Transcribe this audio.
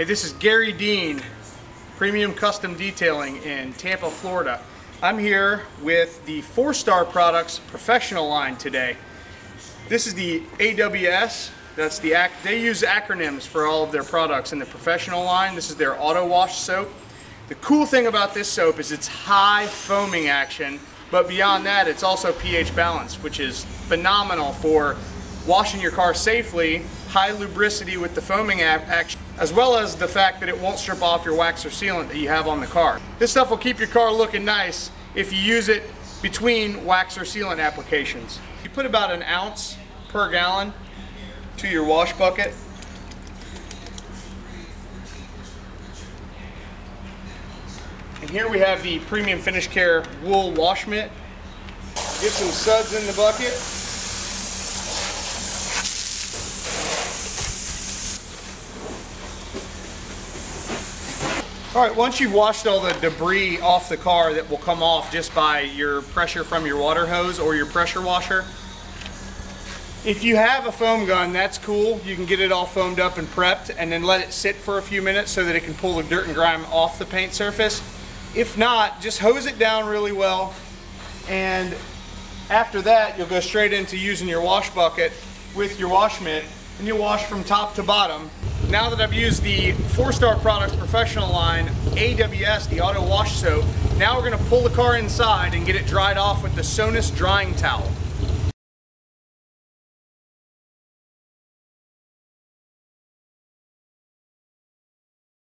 Hey, this is Garry Dean, Premium Custom Detailing in Tampa, Florida. I'm here with the Four Star Products professional line today. This is the AWS. That's the they use acronyms for all of their products in the professional line. This is their auto wash soap. The cool thing about this soap is it's high foaming action, but beyond that, it's also pH balanced, which is phenomenal for washing your car safely, high lubricity with the foaming action, as well as the fact that it won't strip off your wax or sealant that you have on the car. This stuff will keep your car looking nice if you use it between wax or sealant applications. You put about an ounce per gallon to your wash bucket And here we have the Premium Finish Care Wool Wash Mitt. Get some suds in the bucket. All right, once you've washed all the debris off the car that will come off just by your pressure from your water hose or your pressure washer, if you have a foam gun, that's cool. You can get it all foamed up and prepped and then let it sit for a few minutes so that it can pull the dirt and grime off the paint surface. If not, just hose it down really well and after that you'll go straight into using your wash bucket with your wash mitt and you'll wash from top to bottom. Now that I've used the Four Star Products professional line AWS, the auto wash soap, now we're gonna pull the car inside and get it dried off with the Sonus drying towel.